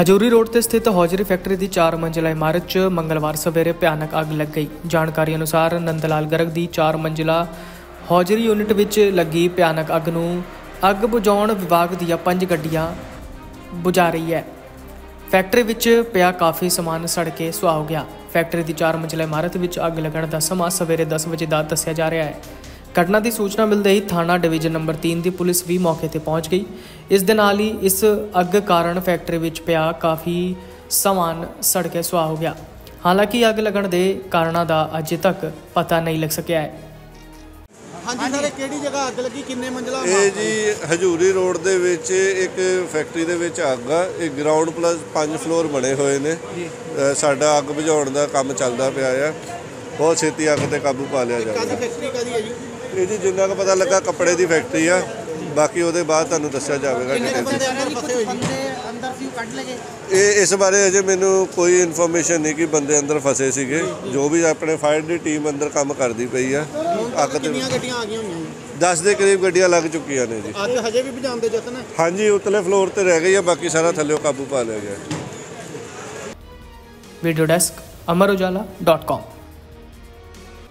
ਹਜੂਰੀ road ਤੇ ਸਥਿਤ hosiery factory ਦੀ 4 ਮੰਜ਼ਿਲਾ ਇਮਾਰਤ 'ਚ ਮੰਗਲਵਾਰ ਸਵੇਰੇ ਭਿਆਨਕ ਅੱਗ ਲੱਗ ਗਈ। ਜਾਣਕਾਰੀ ਅਨੁਸਾਰ ਨੰਦਲਾਲ ਗਰਗ ਦੀ 4 ਮੰਜ਼ਿਲਾ ਹੌਜਰੀ ਯੂਨਿਟ ਵਿੱਚ ਲੱਗੀ ਭਿਆਨਕ ਅੱਗ ਨੂੰ ਅੱਗ ਬੁਝਾਉਣ ਵਿਭਾਗ ਦੀਆਂ ਪੰਜ ਗੱਡੀਆਂ ਬੁਝਾ ਰਹੀ ਹੈ। ਫੈਕਟਰੀ ਵਿੱਚ ਪਿਆ ਕਾਫੀ ਸਮਾਨ ਸੜ ਕੇ ਸੁਆਹ ਹੋ ਗਿਆ। ਫੈਕਟਰੀ ਦੀ 4 ਮੰਜ਼ਿਲਾ ਇਮਾਰਤ ਵਿੱਚ ਅੱਗ ਲੱਗਣ ਦਾ ਸਮਾਂ ਸਵੇਰੇ 10 ਵਜੇ ਦਾ ਦੱਸਿਆ ਜਾ ਰਿਹਾ ਹੈ। ਘਟਨਾ ਦੀ ਸੂਚਨਾ ਮਿਲਦੇ ਹੀ ਥਾਣਾ ਡਿਵੀਜ਼ਨ ਨੰਬਰ 3 ਦੀ ਪੁਲਿਸ ਵੀ ਮੌਕੇ ਤੇ ਪਹੁੰਚ ਗਈ। ਇਸ ਦੇ ਨਾਲ ਹੀ ਇਸ ਅੱਗ ਕਾਰਨ ਫੈਕਟਰੀ ਵਿੱਚ ਪਿਆ ਕਾਫੀ ਸਮਾਨ ਸੜ ਕੇ ਸੁਆਹ ਹੋ ਗਿਆ। ਹਾਲਾਂਕਿ ਅੱਗ ਲੱਗਣ ਦੇ ਕਾਰਨਾਂ ਦਾ ਅਜੇ ਤੱਕ ਪਤਾ ਨਹੀਂ ਲੱਗ ਸਕਿਆ ਹੈ। ਹਾਂਜੀ ਸਰ ਇਹ ਕਿਹੜੀ ਜਗ੍ਹਾ ਅੱਗ ਲੱਗੀ? ਕਿੰਨੇ ਮੰਜ਼ਲਾ ਇਹ ਜੀ ਹਜੂਰੀ ਰੋਡ ਦੇ ਵਿੱਚ ਇੱਕ ਫੈਕਟਰੀ ਦੇ ਵਿੱਚ ਅੱਗ ਆ। ਇਹ ਗਰਾਊਂਡ ਪਲੱਸ 5 ਫਲੋਰ ਬਣੇ ਹੋਏ ਨੇ। ਸਾਡਾ ਅੱਗ ਬੁਝਾਉਣ ਦਾ ਕੰਮ ਚੱਲਦਾ ਪਿਆ ਆ। ਬਹੁਤ ਛੇਤੀ ਅੱਗ ਤੇ ਕਾਬੂ ਪਾ ਲਿਆ ਕਾਦੀ ਜਾਊਗਾ ਫੈਕਟਰੀ ਕਾਦੀ ਹੈ ਜੀ? ਇਹ ਜੀ ਜਿੰਨਾ ਕੁ ਪਤਾ ਲੱਗਾ ਕੱਪੜੇ ਦੀ ਫੈਕਟਰੀ ਆ ਬਾਕੀ ਉਹਦੇ ਬਾਅਦ ਤੁਹਾਨੂੰ ਦੱਸਿਆ ਜਾਵੇਗਾ ਡਿਟੇਲ ਬੰਦੇ ਅੰਦਰ ਫਸੇ ਹੋਏ ਜੀ ਅੰਦਰ ਸੀ ਕੱਢ ਲਗੇ ਇਹ ਇਸ ਬਾਰੇ ਅਜੇ ਮੈਨੂੰ ਕੋਈ ਇਨਫੋਰਮੇਸ਼ਨ ਨਹੀਂ ਕਿ ਬੰਦੇ ਅੰਦਰ ਫਸੇ ਸੀਗੇ। ਜੋ ਵੀ ਆਪਣੇ ਫਾਇਰ ਦੀ ਟੀਮ ਅੰਦਰ ਕੰਮ ਕਰਦੀ ਪਈ ਆ ਅੱਗ ਤੇ ਕਿੰਨੀਆਂ ਗੱਡੀਆਂ ਆ ਗਈਆਂ ਹੋਈਆਂ ਜੀ? 10 ਦੇ ਕਰੀਬ ਗੱਡੀਆਂ ਲੱਗ ਚੁੱਕੀਆਂ ਨੇ ਜੀ। ਅੱਗ ਹਜੇ ਵੀ ਯਤਨ ਹੈ? ਹਾਂਜੀ ਉਤਲੇ ਫਲੋਰ ਤੇ ਰਹਿ ਗਈ ਆ ਬਾਕੀ ਸਾਰਾ ਥੱਲੇ ਕਾਬੂ ਪਾ ਲਿਆ ਗਿਆ। Video desk amarujala.com